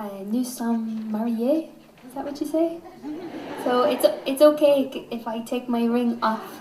uh, nous sommes mariés. Is that what you say? So it's it's okay if I take my ring off